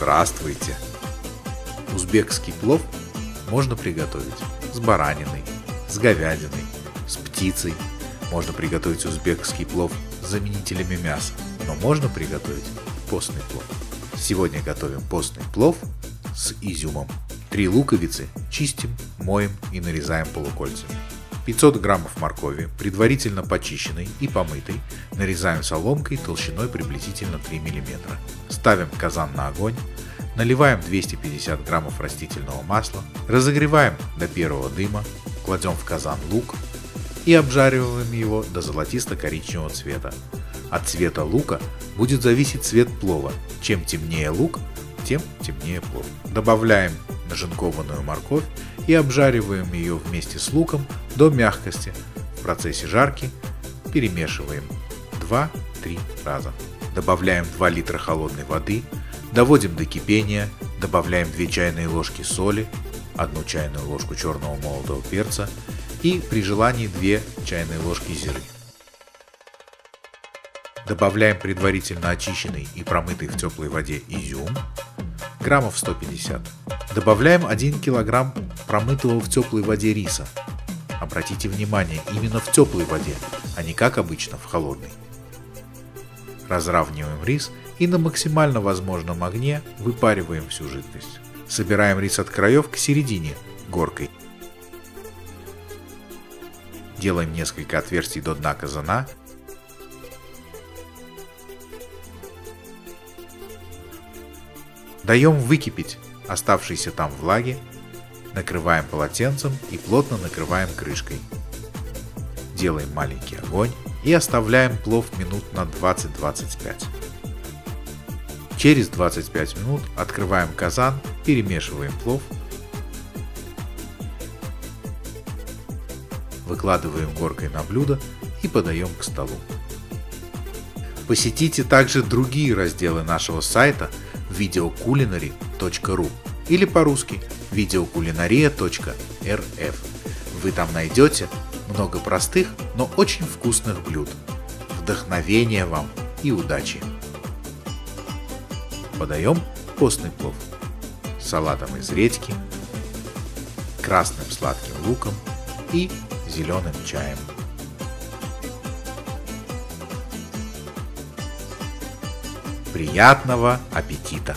Здравствуйте! Узбекский плов можно приготовить с бараниной, с говядиной, с птицей. Можно приготовить узбекский плов с заменителями мяса, но можно приготовить постный плов. Сегодня готовим постный плов с изюмом. Три луковицы чистим, моем и нарезаем полукольцами. 500 граммов моркови, предварительно почищенной и помытой, нарезаем соломкой толщиной приблизительно 3 мм. Ставим казан на огонь, наливаем 250 граммов растительного масла, разогреваем до первого дыма, кладем в казан лук и обжариваем его до золотисто-коричневого цвета. От цвета лука будет зависеть цвет плова. Чем темнее лук, тем темнее плов. Добавляем нашинкованную морковь и обжариваем ее вместе с луком до мягкости. В процессе жарки перемешиваем 2-3 раза. Добавляем 2 литра холодной воды, доводим до кипения, добавляем 2 чайные ложки соли, 1 чайную ложку черного молотого перца и при желании 2 чайные ложки зиры. Добавляем предварительно очищенный и промытый в теплой воде изюм, граммов 150. Добавляем 1 килограмм промытого в теплой воде риса. Обратите внимание, именно в теплой воде, а не как обычно в холодной. Разравниваем рис и на максимально возможном огне выпариваем всю жидкость. Собираем рис от краев к середине горкой. Делаем несколько отверстий до дна казана Даем выкипеть оставшейся там влаги, накрываем полотенцем и плотно накрываем крышкой. Делаем маленький огонь и оставляем плов минут на 20-25. Через 25 минут открываем казан, перемешиваем плов, выкладываем горкой на блюдо и подаем к столу. Посетите также другие разделы нашего сайта – videoculinary.ru или по-русски videoculinaria.rf. Вы там найдете много простых, но очень вкусных блюд. Вдохновения вам и удачи! Подаем постный плов салатом из редьки, красным сладким луком и зеленым чаем. Приятного аппетита!